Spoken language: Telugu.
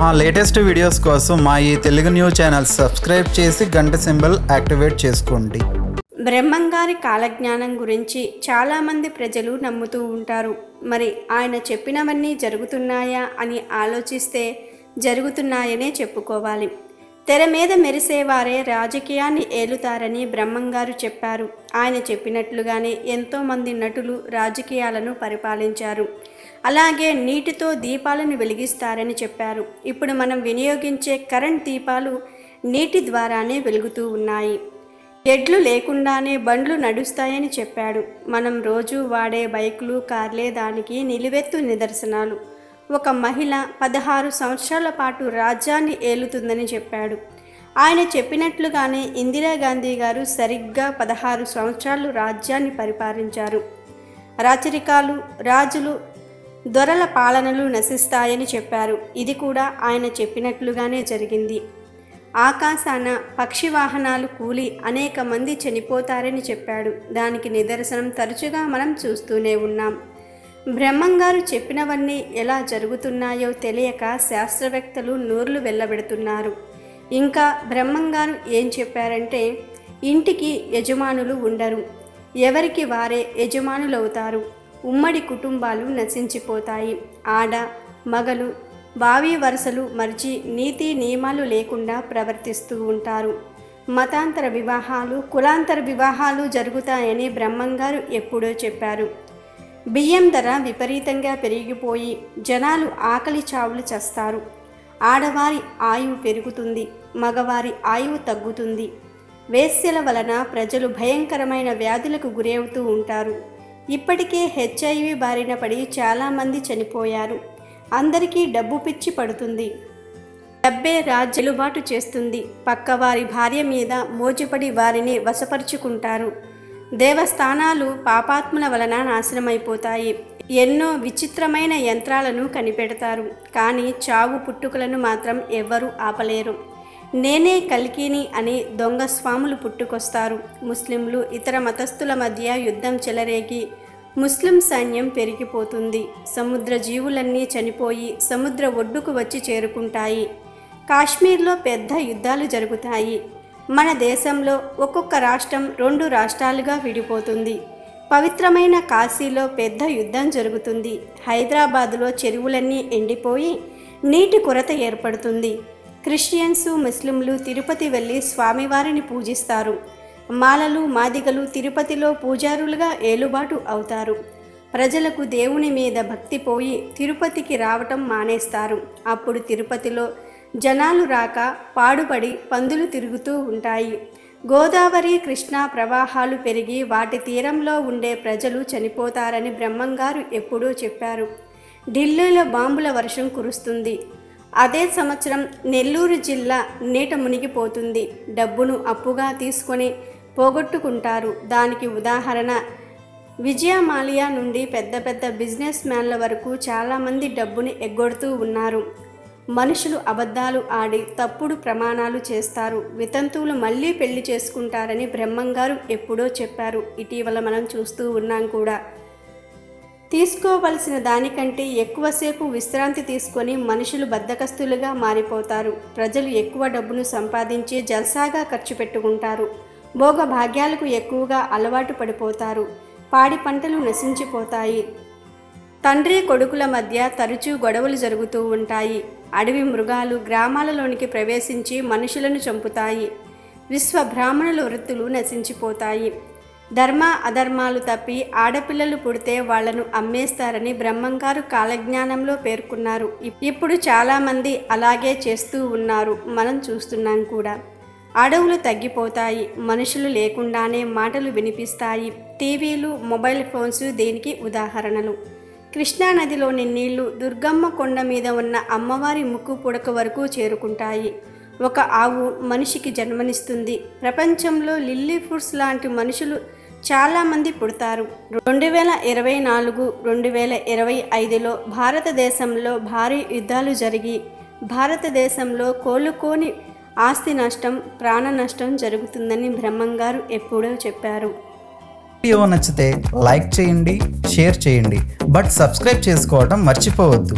మా లేటెస్ట్ వీడియోస్ కోసం మా ఈ తెలుగు న్యూస్ ఛానల్ సబ్స్క్రైబ్ చేసి గంట సింబల్ యాక్టివేట్ చేసుకోండి. బ్రహ్మంగారి కాలజ్ఞానం గురించి చాలామంది ప్రజలు నమ్ముతూ ఉంటారు. మరి ఆయన చెప్పినవన్నీ జరుగుతున్నాయా అని ఆలోచిస్తే జరుగుతున్నాయనే చెప్పుకోవాలి. తెర మీద మెరిసేవారే రాజకీయాన్ని ఏలుతారని బ్రహ్మంగారు చెప్పారు. ఆయన చెప్పినట్లుగానే ఎంతోమంది నటులు రాజకీయాలను పరిపాలించారు. అలాగే నీటితో దీపాలను వెలిగిస్తారని చెప్పారు. ఇప్పుడు మనం వినియోగించే కరెంట్ దీపాలు నీటి ద్వారానే వెలుగుతూ ఉన్నాయి. ఎడ్లు లేకుండానే బండ్లు నడుస్తాయని చెప్పాడు. మనం రోజు వాడే బైకులు కార్లే దానికి నిలువెత్తు నిదర్శనాలు. ఒక మహిళ పదహారు సంవత్సరాల పాటు రాజ్యాన్ని ఏలుతుందని చెప్పాడు. ఆయన చెప్పినట్లుగానే ఇందిరాగాంధీ గారు సరిగ్గా పదహారు సంవత్సరాలు రాజ్యాన్ని పరిపాలించారు. రాచరికాలు రాజులు దొరల పాలనలు నశిస్తాయని చెప్పారు. ఇది కూడా ఆయన చెప్పినట్లుగానే జరిగింది. ఆకాశాన పక్షి వాహనాలు కూలి అనేక మంది చనిపోతారని చెప్పాడు. దానికి నిదర్శనం తరచుగా మనం చూస్తూనే ఉన్నాం. బ్రహ్మంగారు చెప్పినవన్నీ ఎలా జరుగుతున్నాయో తెలియక శాస్త్రవేత్తలు నోర్లు వెళ్ళబెడుతున్నారు ఇంకా బ్రహ్మంగారు ఏం చెప్పారంటే ఇంటికి యజమానులు ఉండరు. ఎవరికి వారే యజమానులవుతారు. ఉమ్మడి కుటుంబాలు నశించిపోతాయి. ఆడ మగలు భావి వరుసలు మరిచి నీతి నియమాలు లేకుండా ప్రవర్తిస్తూ ఉంటారు. మతాంతర వివాహాలు కులాంతర వివాహాలు జరుగుతాయని బ్రహ్మంగారు ఎప్పుడో చెప్పారు. బియ్యం ధర విపరీతంగా పెరిగిపోయి జనాలు ఆకలి చావులు చేస్తారు. ఆడవారి ఆయువు పెరుగుతుంది మగవారి ఆయువు తగ్గుతుంది. వేశ్యల వలన ప్రజలు భయంకరమైన వ్యాధులకు గురవుతూ ఉంటారు. ఇప్పటికే హెచ్ఐవి బారిన పడి చాలామంది చనిపోయారు. అందరికీ డబ్బు పిచ్చి పడుతుంది. డబ్బే రాజ్యలుబాటు చేస్తుంది. పక్కవారి భార్య మీద మోజుపడి వారిని వశపరుచుకుంటారు. దేవస్థానాలు పాపాత్ముల వలన నాశనమైపోతాయి. ఎన్నో విచిత్రమైన యంత్రాలను కనిపెడతారు. కానీ చావు పుట్టుకలను మాత్రం ఎవ్వరూ ఆపలేరు. నేనే కల్కిని అని దొంగ స్వాములు పుట్టుకొస్తారు. ముస్లింలు ఇతర మతస్థుల మధ్య యుద్ధం చెలరేగి ముస్లిం సైన్యం పెరిగిపోతుంది. సముద్ర జీవులన్నీ చనిపోయి సముద్ర ఒడ్డుకు వచ్చి చేరుకుంటాయి. కాశ్మీర్లో పెద్ద యుద్ధాలు జరుగుతాయి. మన దేశంలో ఒక్కొక్క రాష్ట్రం రెండు రాష్ట్రాలుగా విడిపోతుంది. పవిత్రమైన కాశీలో పెద్ద యుద్ధం జరుగుతుంది. హైదరాబాదులో చెరువులన్నీ ఎండిపోయి నీటి కొరత ఏర్పడుతుంది. క్రిస్టియన్స్ ముస్లింలు తిరుపతి వెళ్ళి స్వామివారిని పూజిస్తారు. మాలలు మాదిగలు తిరుపతిలో పూజారులుగా ఏలుబాటు అవుతారు. ప్రజలకు దేవుని మీద భక్తి పోయి తిరుపతికి రావటం మానేస్తారు. అప్పుడు తిరుపతిలో జనాలు రాక పాడుపడి పందులు తిరుగుతూ ఉంటాయి. గోదావరి కృష్ణా ప్రవాహాలు పెరిగి వాటి తీరంలో ఉండే ప్రజలు చనిపోతారని బ్రహ్మంగారు ఎప్పుడూ చెప్పారు. ఢిల్లీలో బాంబుల వర్షం కురుస్తుంది. అదే సంవత్సరం నెల్లూరు జిల్లా నీట మునిగిపోతుంది. డబ్బును అప్పుగా తీసుకొని పోగొట్టుకుంటారు. దానికి ఉదాహరణ విజయమాలియా నుండి పెద్ద పెద్ద బిజినెస్ మ్యాన్ల వరకు చాలామంది డబ్బుని ఎగ్గొడుతూ ఉన్నారు. మనుషులు అబద్ధాలు ఆడి తప్పుడు ప్రమాణాలు చేస్తారు. వితంతువులు మళ్ళీ పెళ్ళి చేసుకుంటారని బ్రహ్మంగారు ఎప్పుడో చెప్పారు. ఇటీవల మనం చూస్తూ ఉన్నాం కూడా. తీసుకోవలసిన దానికంటే ఎక్కువసేపు విశ్రాంతి తీసుకొని మనుషులు బద్దకస్తులుగా మారిపోతారు. ప్రజలు ఎక్కువ డబ్బును సంపాదించి జల్సాగా ఖర్చు పెట్టుకుంటారు. భోగ భాగ్యాలకు ఎక్కువగా అలవాటు పడిపోతారు. పాడి పంటలు నశించిపోతాయి. తండ్రి కొడుకుల మధ్య తరచూ గొడవలు జరుగుతూ ఉంటాయి. అడవి మృగాలు గ్రామాలలోనికి ప్రవేశించి మనుషులను చంపుతాయి. విశ్వ బ్రాహ్మణుల వృత్తులు నశించిపోతాయి. ధర్మ అధర్మాలు తప్పి ఆడపిల్లలు పుడితే వాళ్ళను అమ్మేస్తారని బ్రహ్మంగారు కాలజ్ఞానంలో పేర్కొన్నారు. ఇప్పుడు చాలామంది అలాగే చేస్తూ ఉన్నారు. మనం చూస్తున్నాం కూడా. అడవులు తగ్గిపోతాయి. మనుషులు లేకుండానే మాటలు వినిపిస్తాయి. టీవీలు మొబైల్ ఫోన్స్ దీనికి ఉదాహరణలు. కృష్ణానదిలోని నీళ్ళు దుర్గమ్మ కొండ మీద ఉన్న అమ్మవారి ముక్కు పుడక వరకు చేరుకుంటాయి. ఒక ఆవు మనిషికి జన్మనిస్తుంది. ప్రపంచంలో లిల్లీ ఫుడ్స్ లాంటి మనుషులు చాలామంది పుడతారు. రెండు వేల ఇరవై నాలుగు రెండు వేల ఇరవై ఐదులో భారతదేశంలో భారీ యుద్ధాలు జరిగి భారతదేశంలో కోలుకోని ఆస్తి నష్టం ప్రాణ నష్టం జరుగుతుందని బ్రహ్మంగారు ఎప్పుడో చెప్పారు. వీడియో నచ్చితే లైక్ చేయండి షేర్ చేయండి. బట్ సబ్స్క్రైబ్ చేసుకోవడం మర్చిపోవద్దు.